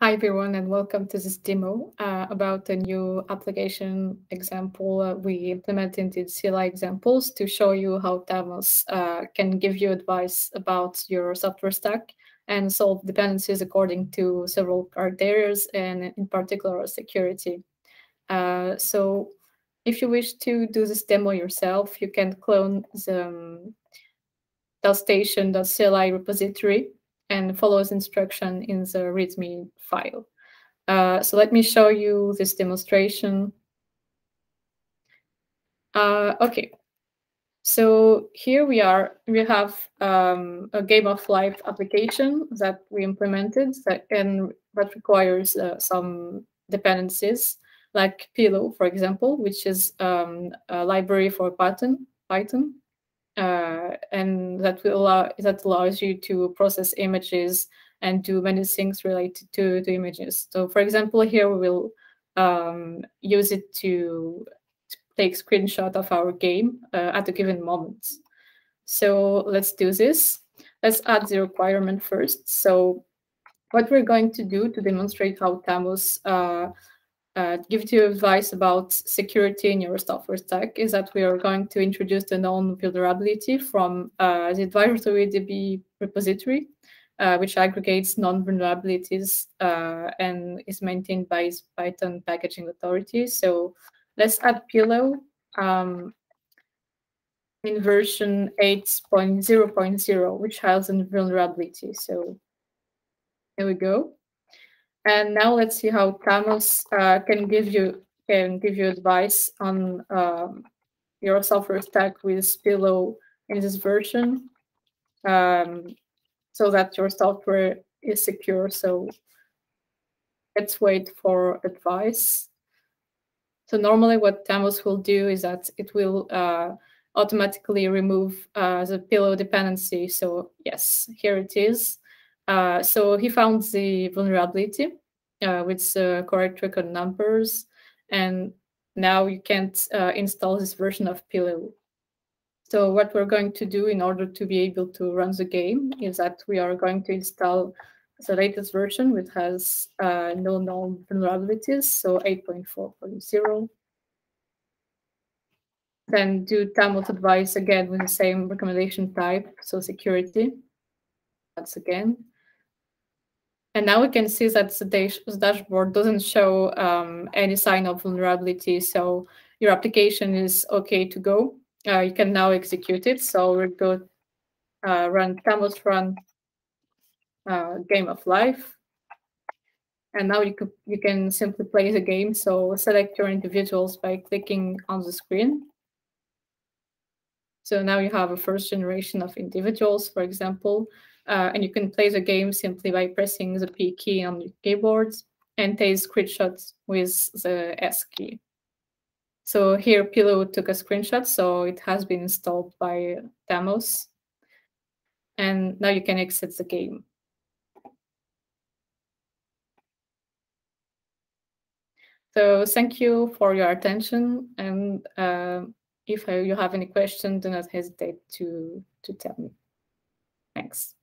Hi everyone and welcome to this demo uh, about a new application example uh, we implemented in CLI examples to show you how Thamos uh, can give you advice about your software stack and solve dependencies according to several criteria and in particular security. Uh, so if you wish to do this demo yourself, you can clone the um, .station.cli repository and follows instruction in the README file. Uh, so let me show you this demonstration. Uh, okay, so here we are. We have um, a game of life application that we implemented that and that requires uh, some dependencies like Pillow, for example, which is um, a library for Python. Python uh, and that will allow that allows you to process images and do many things related to the images. So, for example, here we will um, use it to, take screenshot of our game uh, at a given moment. So let's do this. Let's add the requirement first. So what we're going to do to demonstrate how Thamos uh, uh, give you advice about security in your software stack is that we are going to introduce the known vulnerability from uh, the advisory DB repository, uh, which aggregates known vulnerabilities uh, and is maintained by Python packaging authority. So let's add Pillow um, in version 8.0.0, which has a vulnerability. So here we go. And now let's see how Thamos uh, can give you can give you advice on um, your software stack with Pillow in this version, um, so that your software is secure. So let's wait for advice. So normally what Thamos will do is that it will uh, automatically remove uh, the pillow dependency. So yes, here it is. Uh, so he found the vulnerability uh, with the correct record numbers, and now you can't uh, install this version of Pillow. So what we're going to do in order to be able to run the game is that we are going to install the latest version, which has uh, no known vulnerabilities, so 8.4.0. Then do Thamos advice again with the same recommendation type, so security. Once again. And now we can see that the, dash dashboard doesn't show um, any sign of vulnerability. So your application is okay to go. Uh, you can now execute it. So we'll go uh, run Thamos run uh, game of life. And now you can, you can simply play the game. So select your individuals by clicking on the screen. So now you have a first generation of individuals, for example. Uh, and you can play the game simply by pressing the P key on your keyboard and take screenshots with the S key. So here Pillow took a screenshot, so it has been installed by Thamos. And now you can exit the game. So thank you for your attention. And uh, if you have any questions, do not hesitate to, to tell me. Thanks.